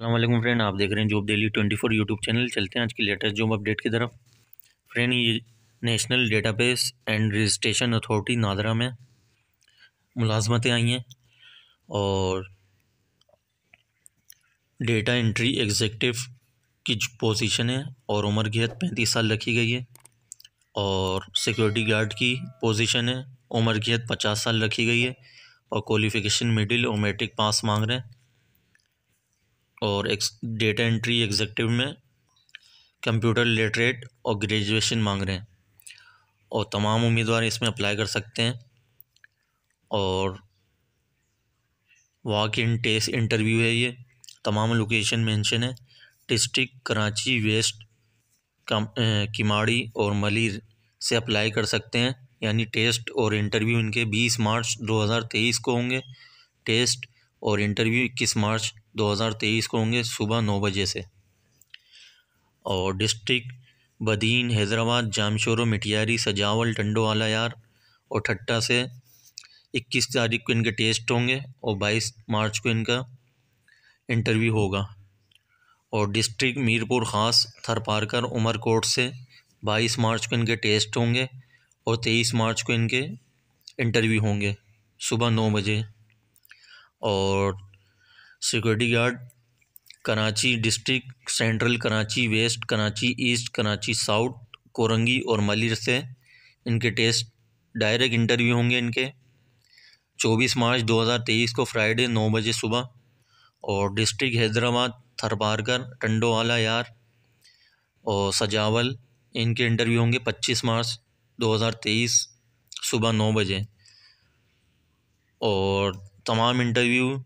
अल्लाम friend आप देख रहे हैं job daily twenty four YouTube channel चलते हैं आज की लेटेस्ट जॉब अपडेट की तरफ़। फ्रेंड ये National Database and Registration Authority NADRA में मुलाजमतें आई हैं और डेटा एंट्री एग्जेक्टिव की पोजीशन है और उम्र की हद पैंतीस साल रखी गई है और सिक्योरिटी गार्ड की पोजीशन है, उम्र की हद पचास साल रखी गई है और क्वालिफ़िकेशन मिडिल और मेट्रिक पास मांग रहे हैं। और डेटा एंट्री एग्जेक्टिव में कंप्यूटर लिटरेट और ग्रेजुएशन मांग रहे हैं। और तमाम उम्मीदवार इसमें अप्लाई कर सकते हैं। और वॉक इन टेस्ट इंटरव्यू है ये। तमाम लोकेशन मेंशन है। डिस्ट्रिक्ट कराची वेस्ट किमाड़ी और मलिर से अप्लाई कर सकते हैं। यानी टेस्ट और इंटरव्यू इनके 20 मार्च 2023 को होंगे। टेस्ट और इंटरव्यू 21 मार्च 2023 को होंगे सुबह नौ बजे से। और डिस्ट्रिक्ट बदीन, हैदराबाद, जामशोरो मिटियारी सजावल, टंडोवाला, यार और ठट्टा से 21 तारीख को इनके टेस्ट होंगे और 22 मार्च को इनका इंटरव्यू होगा। और डिस्ट्रिक्ट मीरपुर ख़ास थरपारकर उमरकोट से 22 मार्च को इनके टेस्ट होंगे और 23 मार्च को इनके इंटरव्यू होंगे सुबह नौ बजे। और security guard, Karachi district, central Karachi, west Karachi, east Karachi, south, Korangi और मलिर से इनके टेस्ट, डायरेक्ट इंटरव्यू होंगे इनके। 24 मार्च 2023 को फ्राइडे नौ बजे सुबह, और डिस्ट्रिक्ट हैदराबाद, थरपारकर, टंडोवाला, यार, और सजावल, इनके इंटरव्यू होंगे 25 मार्च 2023 सुबह नौ बजे। और तमाम interview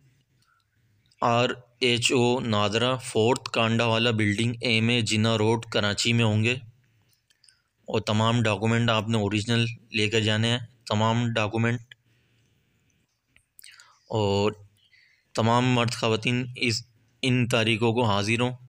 R H O NADRA, fourth Kanda वाला building M A Jinnah road Karachi में होंगे। और तमाम डॉक्यूमेंट आपने ओरिजिनल लेकर जाने हैं। तमाम डॉक्यूमेंट और तमाम मर्द ख़वान इस, इन तारीख़ों को हाज़िर हों।